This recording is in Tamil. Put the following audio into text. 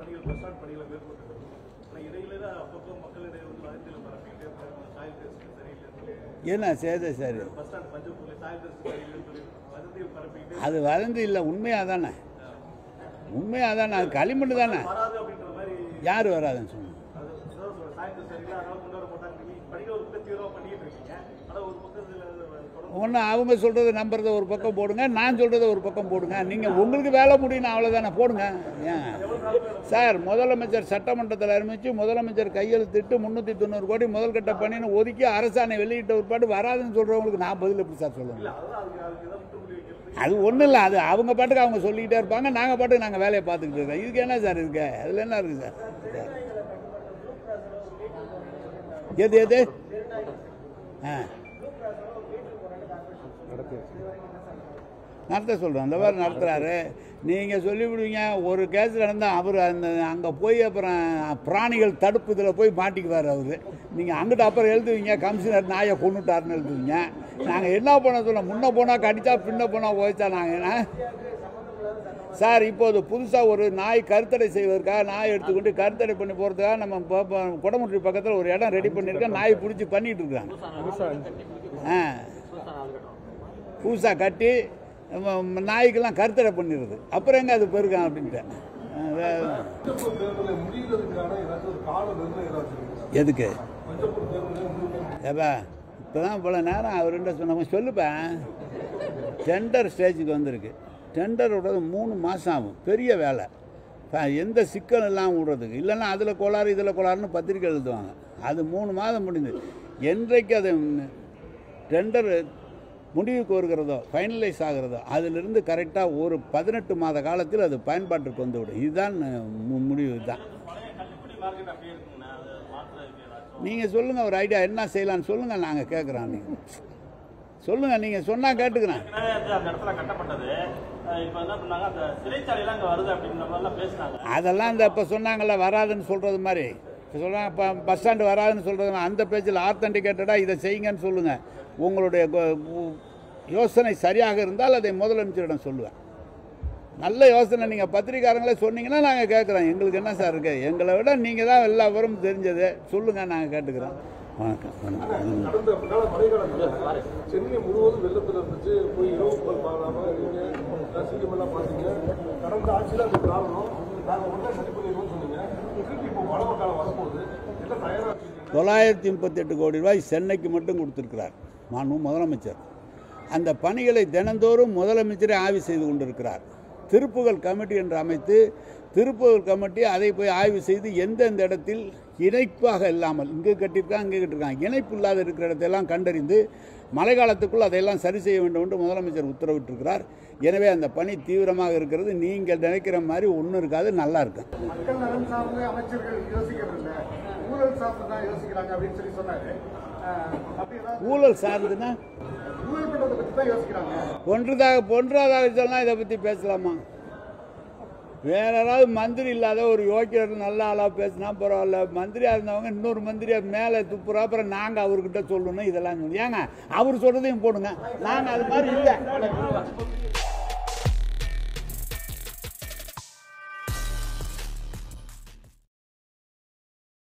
பணிகள் ஸ்டாண்ட் பணிகளை மேற்கொண்டு ஆனால் இடையில தான் அப்பப்போ மக்களிடையே வந்து வதந்தியில் பரப்பிக்கிட்டே இருப்பாங்க. சாயில் டெஸ்ட் சரியில்லைன்னு சொல்லி. என்ன சேது சரி. பஸ் ஸ்டாண்ட் பஞ்சப்பூர்ல சாயில் டெஸ்ட் சரியில்லைன்னு சொல்லி வதந்தியில் பரப்பிக்கிட்டே அது வதந்தி இல்லை உண்மையாக தானே? உண்மையாக தானே அது களிமண் தானே? யார் வராதுன்னு சொன்னாங்க? ஒன்று அவங்க சொல்கிறத நம்புறத ஒரு பக்கம் போடுங்க நான் சொல்கிறத ஒரு பக்கம் போடுங்க. நீங்கள் உங்களுக்கு வேலை முடியும் அவ்வளோதானே போடுங்க. ஏன்? சார் முதலமைச்சர் சட்டமன்றத்தில் ஆரம்பித்து முதலமைச்சர் கையெழுத்திட்டு முந்நூற்றி தொண்ணூறு கோடி முதல் கட்ட பணின்னு ஒதுக்கி அரசாணை வெளியிட்ட ஒருபாடு வராதுன்னு சொல்கிறவங்களுக்கு நான் பதில் எப்படி சார் வைக்கிறது அது ஒன்றும் இல்லை அது அவங்க பாட்டுக்கு அவங்க சொல்லிக்கிட்டே இருப்பாங்க நாங்கள் பாட்டுக்கு நாங்கள் வேலையை பார்த்துக்கிட்டு இருக்கோம். இதுக்கு என்ன சார் இருக்கு? அதில் என்ன இருக்குது சார்? எது எது? நடத்த சொல்கிறோம் அந்த மாதிரி நடத்துகிறாரு நீங்கள் சொல்லிவிடுவீங்க ஒரு கேஸ் நடந்தால் அவர் அந்த அங்கே போய் அப்புறம் பிராணிகள் தடுப்பு இதில் போய் மாட்டிக்குவார் அவர். நீங்கள் அங்கிட்ட அப்புறம் எழுதுவீங்க. கமிஷனர் நாயை கொண்டுட்டாருன்னு எழுதுவீங்க. நாங்கள் என்ன பண்ண சொல்ல முன்னே போனால் கடிச்சா பின்ன போனால் போய்ச்சா நாங்கள் என்ன? சார் இப்போது புதுசாக ஒரு நாய் கருத்தடை செய்வதற்காக நாய் எடுத்துக்கொண்டு கருத்தடை பண்ணி போகிறதுக்காக நம்ம குடமுற்றி பக்கத்தில் ஒரு இடம் ரெடி பண்ணியிருக்கோம் நாய் பிடிச்சி பண்ணிட்டு இருக்காங்க. ஆ. பூசா கட்டி நாய்க்கெல்லாம் கருத்தடை பண்ணிடுது அப்புறம் எங்கே அது போயிருக்கான் அப்படின்ட்டு எதுக்கு? ஏப்பா இப்போ தான் இவ்வளோ நேரம் அவர்கிட்ட சொன்னவங்க சொல்லுப்பேன் டெண்டர் ஸ்டேஜுக்கு வந்திருக்கு. டெண்டரோட மூணு மாதம் ஆகும். பெரிய வேலை. இப்போ எந்த சிக்கல் இல்லாமல் விடுறதுக்கு. இல்லைன்னா அதில் கோளாறு இதில் கோளாறுன்னு பத்திரிக்கை எழுதுவாங்க. அது மூணு மாதம் முடிஞ்சு என்றைக்கு அது டெண்டர் முடிவுக்கு வருகிறதோ ஃபைனலைஸ் ஆகிறதோ அதிலிருந்து கரெக்டாக ஒரு பதினெட்டு மாத காலத்தில் அது பயன்பாட்டுக்கு வந்துவிடும். இதுதான் முடிவு இதுதான். நீங்கள் சொல்லுங்கள் ஒரு ஐடியா என்ன செய்யலாம்னு சொல்லுங்கள் நாங்கள் கேட்குறோம் நீங்கள் சொல்லுங்கள் நீங்கள் சொன்னால் கேட்டுக்கிறேன். அதெல்லாம் இந்த இப்போ சொன்னாங்கல்ல வராதுன்னு சொல்கிறது மாதிரி. சொல்கிறாங்க இப்போ பஸ் ஸ்டாண்டு வராதுன்னு சொல்கிறது அந்த பேச்சில் ஆத்தன்டிகேட்டடாக இதை செய்யுங்கன்னு சொல்லுங்கள் உங்களுடைய யோசனை சரியாக இருந்தால் அதை முதலமைச்சரிடம் சொல்லுவேன். நல்ல யோசனை. நீங்கள் பத்திரிக்காரங்களே சொன்னீங்கன்னா நாங்கள் கேட்குறோம். எங்களுக்கு என்ன சார் இருக்குது எங்களை விட நீங்கள் தான் எல்லா விவரமும் தெரிஞ்சது. சொல்லுங்கள் நாங்கள் கேட்டுக்கிறோம். வணக்கம் வணக்கம். கடந்த கால மழைக்காலத்தில் சென்னை முழுவதும் வெள்ளத்தில் இருந்துச்சு போய் இரவு பகல் பார்க்காம நீங்க ரசிகம் எல்லாம் பார்த்தீங்க. கடந்த ஆட்சியில் அது காரணம் நாங்கள் உடனே சரி பண்ணிடுவோம்னு சொன்னீங்க. திருப்பி இப்போ மழை காலம் வரப்போகுது எல்லாம் தயாராக இருக்கீங்க? தொள்ளாயிரத்தி முப்பத்தெட்டு கோடி ரூபாய் சென்னைக்கு மட்டும் கொடுத்திருக்கிறார் மாண்பு முதலமைச்சர். அந்த பணிகளை தினந்தோறும் முதலமைச்சரே ஆய்வு செய்து கொண்டிருக்கிறார். திருப்புகழ் கமிட்டி என்று அமைத்து திருப்புகழ் கமிட்டி அதை போய் ஆய்வு செய்து எந்தெந்த இடத்தில் இணைப்பாக இல்லாமல் இங்கே கட்டியிருக்காங்க இங்கே கட்டியிருக்காங்க இணைப்பு இல்லாத இருக்கிற இடத்தையெல்லாம் கண்டறிந்து மழை காலத்துக்குள் அதையெல்லாம் சரி செய்ய வேண்டும் என்று முதலமைச்சர் உத்தரவிட்டிருக்கிறார். எனவே அந்த பணி தீவிரமாக இருக்கிறது. நீங்கள் நினைக்கிற மாதிரி ஒன்றும் இருக்காது நல்லா இருக்கும். மக்கள் நலன் சார்ந்த அமைச்சர்கள் யோசிக்கிறது ஊழல் சார்ந்து தான் யோசிக்கிறாங்க அப்படின்னு சொல்லி சொன்னாரு. ஊழல் சார்ந்துன்னா? ஒன்றுதாக பண்றதை பொன்றதாக சொன்னால் இதை பற்றி பேசலாமா? வேற ஏதாவது மந்திரி இல்லாத ஒரு யோக்கியர் நல்ல ஆளாக பேசினா பரவாயில்ல. மந்திரியாக இருந்தவங்க இன்னொரு மந்திரியாக மேலே துப்புறா அப்புறம் நாங்கள் அவர்கிட்ட சொல்லணும் இதெல்லாம் ஏங்க அவர் சொல்கிறதையும் போடுங்க. நாங்கள் அது மாதிரி இல்லை.